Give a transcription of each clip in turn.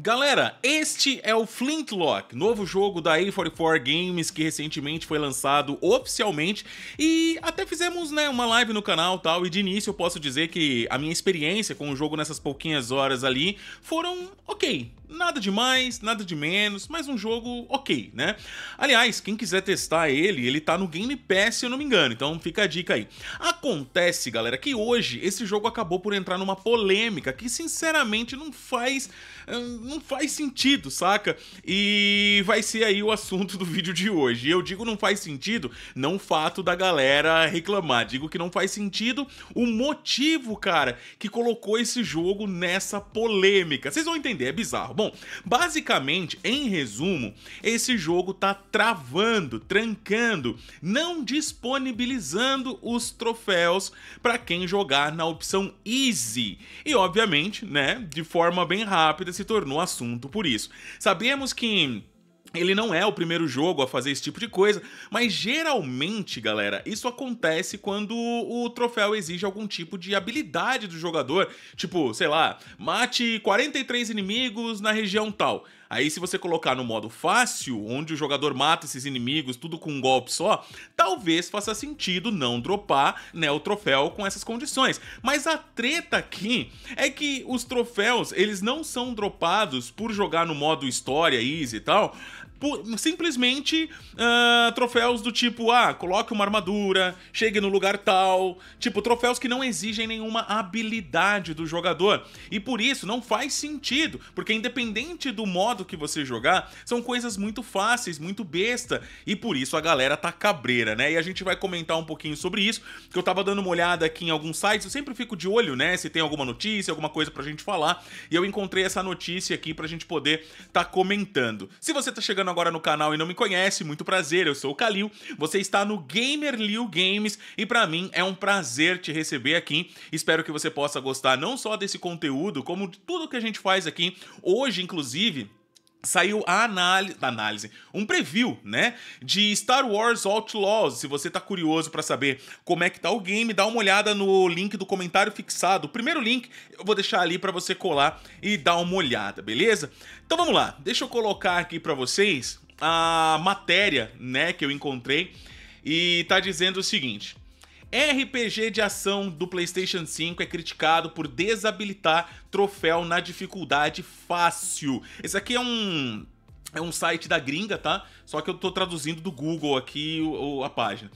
Galera, este é o Flintlock, novo jogo da A44 Games que recentemente foi lançado oficialmente. E até fizemos né, uma live no canal tal e de início eu posso dizer que a minha experiência com o jogo nessas pouquinhas horas ali foram ok, Nada de mais, nada de menos, mas um jogo ok, né? Aliás, quem quiser testar ele, ele tá no Game Pass, se eu não me engano, então fica a dica aí. Acontece, galera, que hoje esse jogo acabou por entrar numa polêmica que sinceramente não faz hum, não faz sentido, saca? E vai ser aí o assunto do vídeo de hoje. Eu digo não faz sentido, não o fato da galera reclamar, digo que não faz sentido o motivo, cara, que colocou esse jogo nessa polêmica. Vocês vão entender, é bizarro. Bom, basicamente, em resumo, esse jogo tá travando, trancando, não disponibilizando os troféus para quem jogar na opção Easy. E obviamente, né, de forma bem rápida se tornou assunto por isso. Sabemos que ele não é o primeiro jogo a fazer esse tipo de coisa, mas geralmente, galera, isso acontece quando o troféu exige algum tipo de habilidade do jogador, tipo, sei lá, mate 43 inimigos na região tal. Aí se você colocar no modo fácil, onde o jogador mata esses inimigos tudo com um golpe só, talvez faça sentido não dropar né, o troféu com essas condições. Mas a treta aqui é que os troféus, eles não são dropados por jogar no modo história, easy e tal, simplesmente uh, troféus do tipo, ah, coloque uma armadura, chegue no lugar tal. Tipo, troféus que não exigem nenhuma habilidade do jogador. E por isso não faz sentido, porque independente do modo que você jogar, são coisas muito fáceis, muito besta. E por isso a galera tá cabreira, né? E a gente vai comentar um pouquinho sobre isso, que eu tava dando uma olhada aqui em alguns sites, eu sempre fico de olho, né? Se tem alguma notícia, alguma coisa pra gente falar. E eu encontrei essa notícia aqui pra gente poder tá comentando. Se você tá chegando chegando agora no canal e não me conhece, muito prazer, eu sou o Kalil, você está no Gamer Liu Games e para mim é um prazer te receber aqui. Espero que você possa gostar não só desse conteúdo, como de tudo que a gente faz aqui. Hoje, inclusive, saiu a análise, análise, um preview, né, de Star Wars Outlaws. Se você tá curioso para saber como é que tá o game, dá uma olhada no link do comentário fixado. O primeiro link eu vou deixar ali para você colar e dar uma olhada, beleza? Então vamos lá. Deixa eu colocar aqui para vocês a matéria, né, que eu encontrei e tá dizendo o seguinte: RPG de ação do PlayStation 5 é criticado por desabilitar troféu na dificuldade fácil. Esse aqui é um é um site da gringa, tá? Só que eu tô traduzindo do Google aqui o, a página.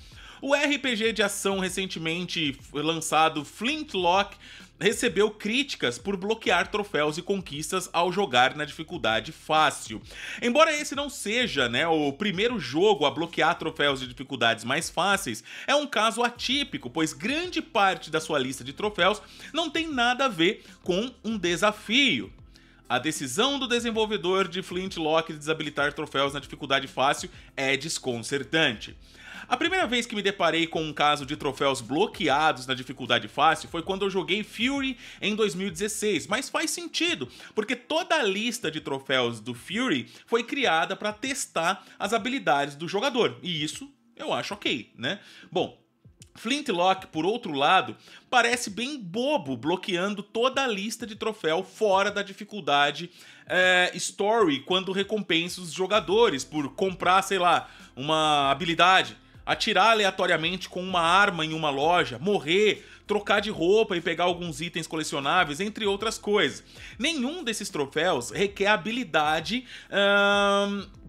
O RPG de ação recentemente lançado Flintlock recebeu críticas por bloquear troféus e conquistas ao jogar na dificuldade fácil. Embora esse não seja né, o primeiro jogo a bloquear troféus de dificuldades mais fáceis, é um caso atípico, pois grande parte da sua lista de troféus não tem nada a ver com um desafio. A decisão do desenvolvedor de Flintlock de desabilitar troféus na dificuldade fácil é desconcertante. A primeira vez que me deparei com um caso de troféus bloqueados na dificuldade fácil foi quando eu joguei Fury em 2016, mas faz sentido, porque toda a lista de troféus do Fury foi criada para testar as habilidades do jogador, e isso eu acho ok, né? Bom, Flintlock, por outro lado, parece bem bobo, bloqueando toda a lista de troféu fora da dificuldade é, Story, quando recompensa os jogadores por comprar, sei lá, uma habilidade atirar aleatoriamente com uma arma em uma loja, morrer, trocar de roupa e pegar alguns itens colecionáveis, entre outras coisas. Nenhum desses troféus requer habilidade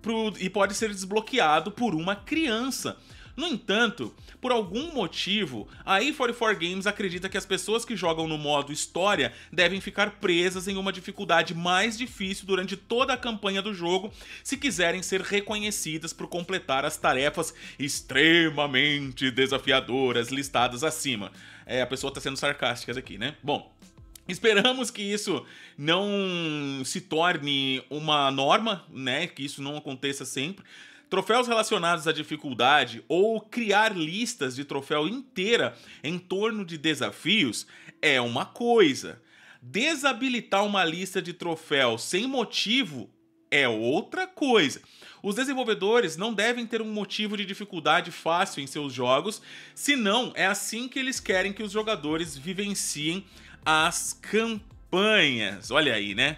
pro, e pode ser desbloqueado por uma criança. No entanto, por algum motivo, a A44 Games acredita que as pessoas que jogam no modo história devem ficar presas em uma dificuldade mais difícil durante toda a campanha do jogo se quiserem ser reconhecidas por completar as tarefas extremamente desafiadoras listadas acima. É, a pessoa está sendo sarcástica aqui, né? Bom, Esperamos que isso não se torne uma norma, né? Que isso não aconteça sempre. Troféus relacionados à dificuldade ou criar listas de troféu inteira em torno de desafios é uma coisa. Desabilitar uma lista de troféus sem motivo é outra coisa. Os desenvolvedores não devem ter um motivo de dificuldade fácil em seus jogos, senão é assim que eles querem que os jogadores vivenciem as campanhas. Olha aí, né?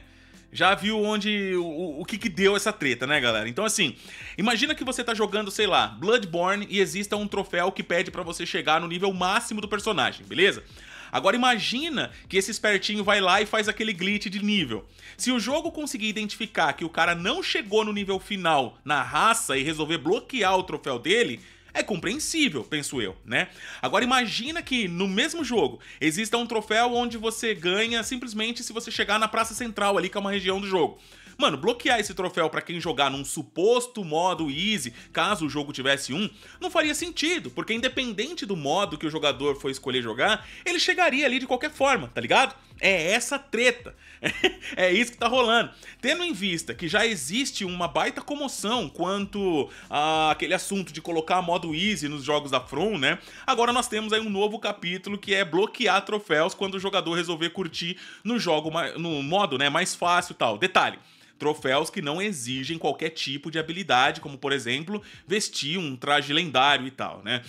Já viu onde o, o que, que deu essa treta, né, galera? Então, assim, imagina que você tá jogando, sei lá, Bloodborne e exista um troféu que pede para você chegar no nível máximo do personagem, beleza? Agora imagina que esse espertinho vai lá e faz aquele glitch de nível. Se o jogo conseguir identificar que o cara não chegou no nível final na raça e resolver bloquear o troféu dele, é compreensível, penso eu, né? Agora imagina que no mesmo jogo exista um troféu onde você ganha simplesmente se você chegar na praça central ali, que é uma região do jogo. Mano, bloquear esse troféu para quem jogar num suposto modo easy, caso o jogo tivesse um, não faria sentido, porque independente do modo que o jogador for escolher jogar, ele chegaria ali de qualquer forma, tá ligado? É essa treta. é isso que tá rolando. Tendo em vista que já existe uma baita comoção quanto àquele assunto de colocar modo easy nos jogos da From, né? Agora nós temos aí um novo capítulo que é bloquear troféus quando o jogador resolver curtir no jogo, no modo, né, mais fácil e tal. Detalhe, troféus que não exigem qualquer tipo de habilidade, como por exemplo, vestir um traje lendário e tal, né?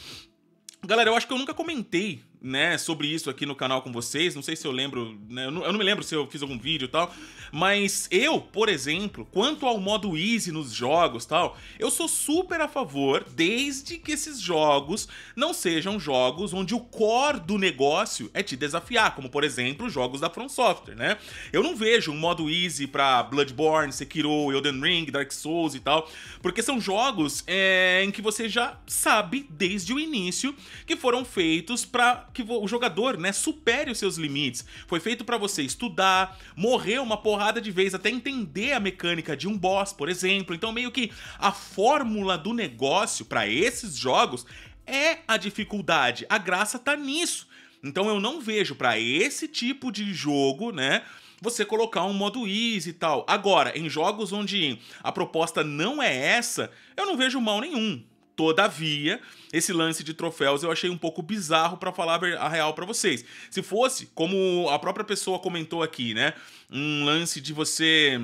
Galera, eu acho que eu nunca comentei né, sobre isso aqui no canal com vocês. Não sei se eu lembro, né, eu, não, eu, não, me lembro se eu fiz algum vídeo e tal. Mas eu, por exemplo, quanto ao modo easy nos jogos tal, eu sou super a favor desde que esses jogos não sejam jogos onde o core do negócio é te desafiar, como por exemplo jogos da From Software, né? Eu não vejo um modo easy pra Bloodborne, Sekiro, Elden Ring, Dark Souls e tal, porque são jogos é, em que você já sabe desde o início que foram feitos para que o jogador, né, supere os seus limites. Foi feito para você estudar, morrer uma porrada de vez até entender a mecânica de um boss, por exemplo. Então meio que a fórmula do negócio para esses jogos é a dificuldade. A graça tá nisso. Então eu não vejo para esse tipo de jogo, né, você colocar um modo easy e tal. Agora, em jogos onde a proposta não é essa, eu não vejo mal nenhum. Todavia, esse lance de troféus eu achei um pouco bizarro para falar a real para vocês. Se fosse, como a própria pessoa comentou aqui, né, um lance de você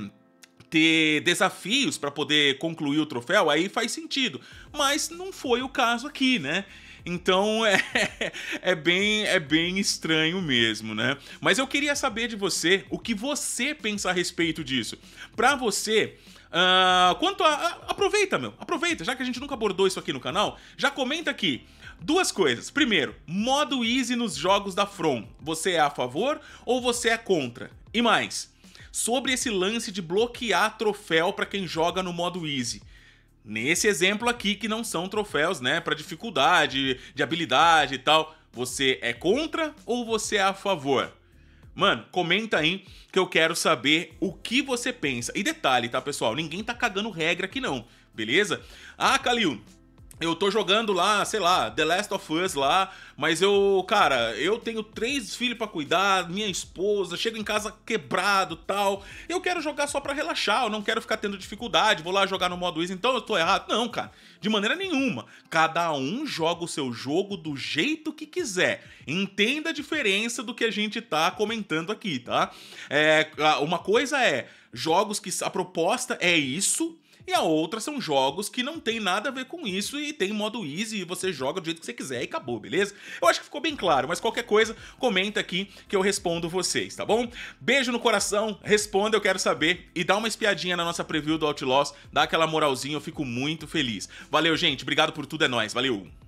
ter desafios para poder concluir o troféu, aí faz sentido. Mas não foi o caso aqui, né? Então é, é, bem, é bem estranho mesmo, né? Mas eu queria saber de você o que você pensa a respeito disso. Para você, Uh, quanto a, a, Aproveita, meu. Aproveita, já que a gente nunca abordou isso aqui no canal, já comenta aqui. Duas coisas. Primeiro, modo easy nos jogos da From. Você é a favor ou você é contra? E mais, sobre esse lance de bloquear troféu para quem joga no modo easy. Nesse exemplo aqui, que não são troféus, né, para dificuldade, de habilidade e tal. Você é contra ou você é a favor? Mano, comenta aí que eu quero saber o que você pensa. E detalhe, tá, pessoal? Ninguém tá cagando regra aqui não, beleza? Ah, Kalil, eu tô jogando lá, sei lá, The Last of Us lá, mas eu, cara, eu tenho três filhos para cuidar, minha esposa, chego em casa quebrado tal. Eu quero jogar só para relaxar, eu não quero ficar tendo dificuldade, vou lá jogar no modo easy, então eu tô errado. Não, cara, de maneira nenhuma. Cada um joga o seu jogo do jeito que quiser. Entenda a diferença do que a gente tá comentando aqui, tá? É, uma coisa é jogos que a proposta é isso e a outra são jogos que não tem nada a ver com isso e tem modo easy e você joga do jeito que você quiser e acabou, beleza? Eu acho que ficou bem claro, mas qualquer coisa, comenta aqui que eu respondo vocês, tá bom? Beijo no coração, responda, eu quero saber e dá uma espiadinha na nossa preview do Outlaws, dá aquela moralzinha, eu fico muito feliz. Valeu, gente, obrigado por tudo, é nóis, valeu!